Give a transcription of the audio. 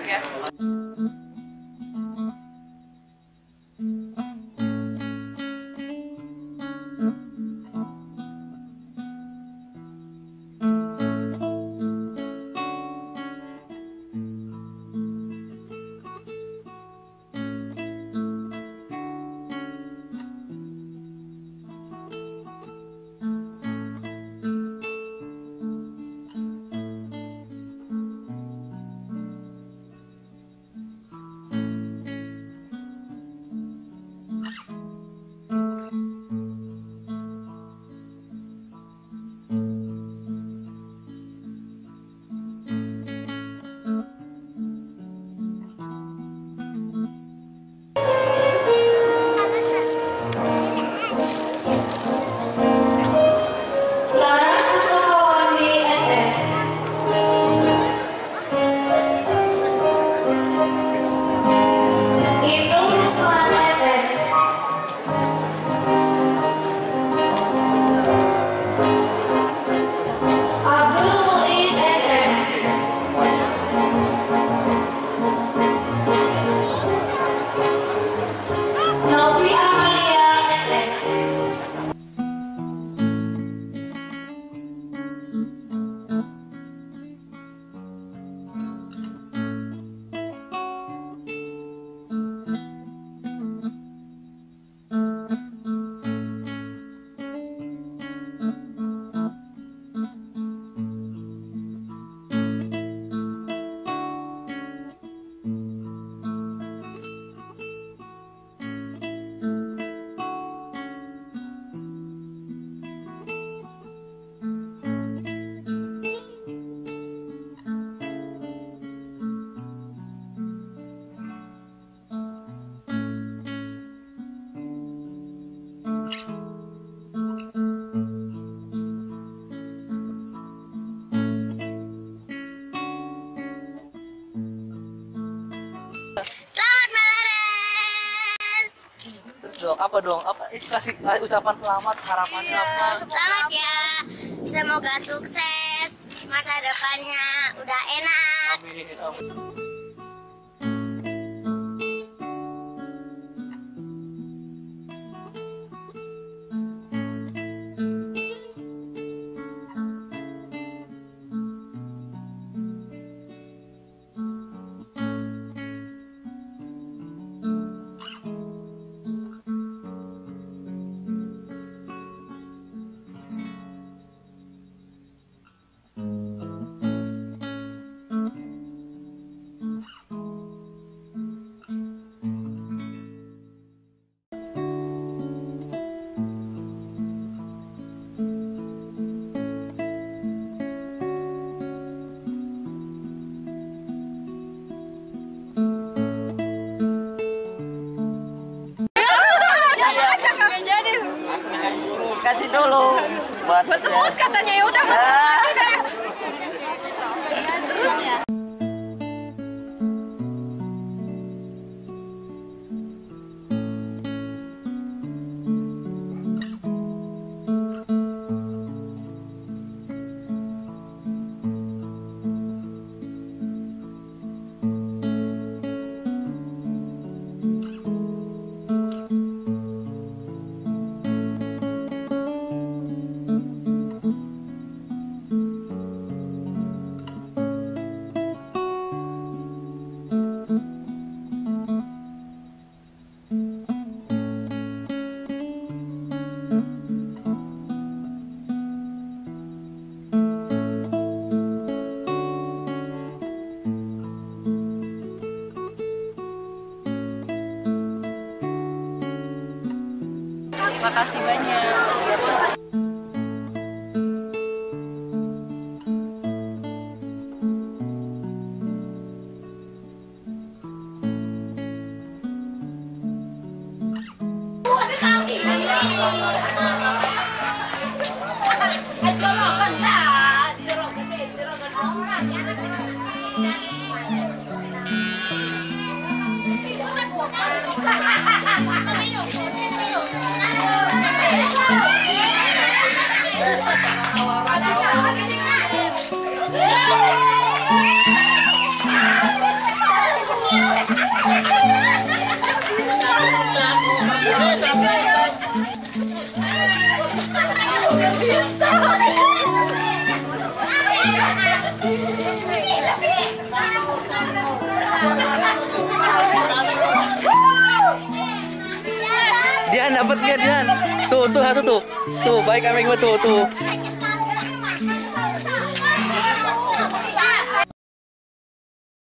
Yeah. Apa dong? Apa eh, kasih ucapan selamat harapannya apa? Selamat ya. Semoga sukses. Masa depannya udah enak. Amin. amin. dulu buat Gue tuh mood katanya ya Terima kasih banyak. Dian dapat nggak Dian? Tuh tuh tuh. Tuh baik kami tuh tuh.